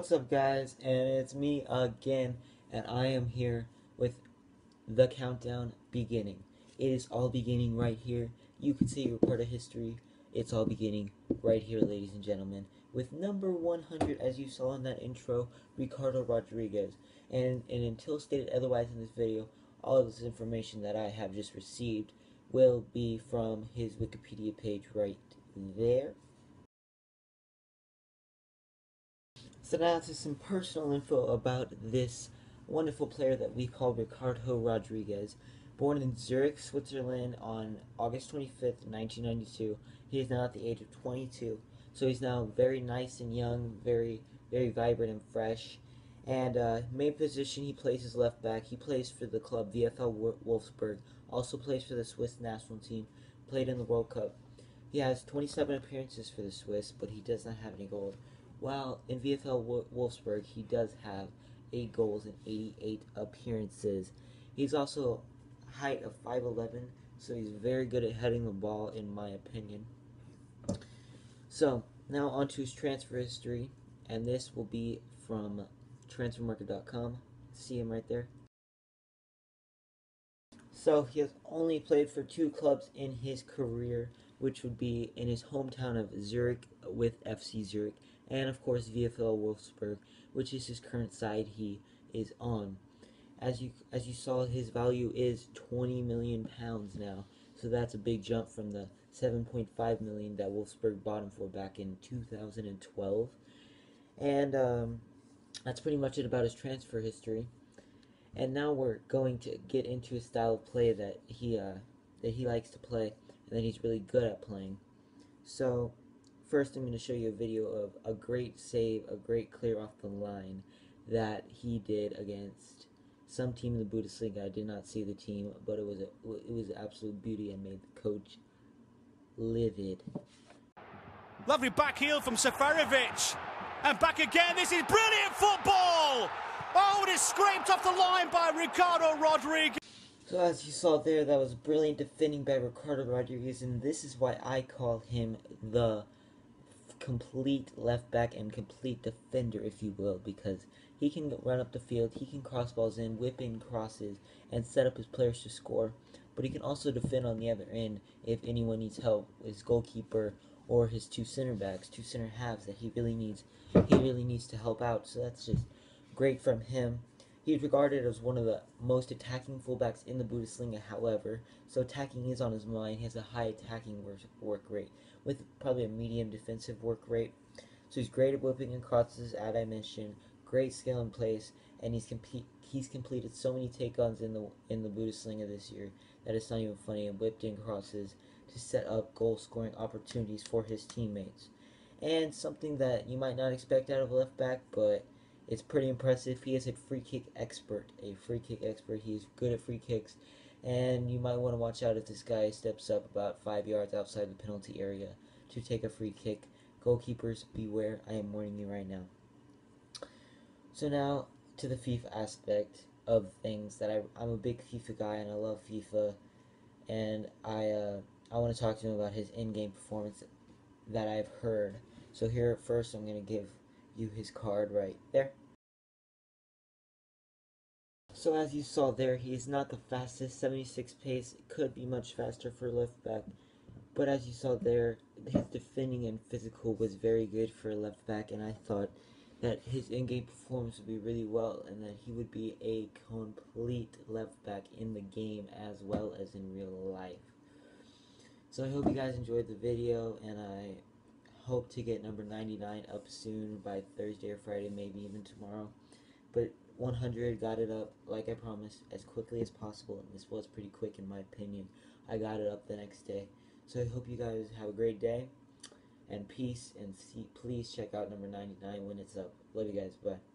What's up guys, and it's me again, and I am here with the countdown beginning. It is all beginning right here. You can see you're part of history. It's all beginning right here, ladies and gentlemen, with number 100, as you saw in that intro, Ricardo Rodriguez. And, and until stated otherwise in this video, all of this information that I have just received will be from his Wikipedia page right there. So now to some personal info about this wonderful player that we call Ricardo Rodriguez. Born in Zurich, Switzerland on August 25th, 1992. He is now at the age of 22. So he's now very nice and young, very, very vibrant and fresh. And uh, main position he plays is left back. He plays for the club VfL Wolfsburg. Also plays for the Swiss national team. Played in the World Cup. He has 27 appearances for the Swiss, but he does not have any goals. While in VfL Wolfsburg, he does have 8 goals and 88 appearances. He's also height of 5'11", so he's very good at heading the ball, in my opinion. So, now on to his transfer history, and this will be from transfermarket.com. See him right there. So, he has only played for two clubs in his career, which would be in his hometown of Zurich with FC Zurich and of course VfL Wolfsburg, which is his current side he is on. As you as you saw, his value is 20 million pounds now, so that's a big jump from the 7.5 million that Wolfsburg bought him for back in 2012. And um, that's pretty much it about his transfer history. And now we're going to get into a style of play that he uh, that he likes to play and that he's really good at playing. So First, I'm going to show you a video of a great save, a great clear off the line that he did against some team in the Bundesliga. I did not see the team, but it was a, it was an absolute beauty and made the coach livid. Lovely back heel from Seferovic. And back again. This is brilliant football. Oh, it is scraped off the line by Ricardo Rodriguez. So as you saw there, that was brilliant defending by Ricardo Rodriguez, and this is why I call him the complete left back and complete defender, if you will, because he can run up the field, he can cross balls in, whip in crosses, and set up his players to score. But he can also defend on the other end if anyone needs help, his goalkeeper or his two center backs, two center halves that he really needs. He really needs to help out. So that's just great from him. He's regarded as one of the most attacking fullbacks in the Bundesliga, however, so attacking is on his mind. He has a high attacking work rate, with probably a medium defensive work rate. So he's great at whipping and crosses, as I mentioned, great skill in place, and he's complete. He's completed so many take-ons in the in the Bundesliga this year that it's not even funny. And whipped in crosses to set up goal-scoring opportunities for his teammates, and something that you might not expect out of a left back, but it's pretty impressive. He is a free kick expert, a free kick expert. He's good at free kicks, and you might want to watch out if this guy steps up about five yards outside the penalty area to take a free kick. Goalkeepers, beware! I am warning you right now. So now to the FIFA aspect of things that I I'm a big FIFA guy and I love FIFA, and I uh, I want to talk to him about his in-game performance that I've heard. So here first I'm gonna give you his card right there. So as you saw there, he is not the fastest, 76 pace, could be much faster for left back. But as you saw there, his defending and physical was very good for left back, and I thought that his in-game performance would be really well, and that he would be a complete left back in the game as well as in real life. So I hope you guys enjoyed the video, and I hope to get number 99 up soon by Thursday or Friday, maybe even tomorrow. But 100 got it up like I promised as quickly as possible and this was pretty quick in my opinion. I got it up the next day. So I hope you guys have a great day and peace and see, please check out number 99 when it's up. Love you guys. Bye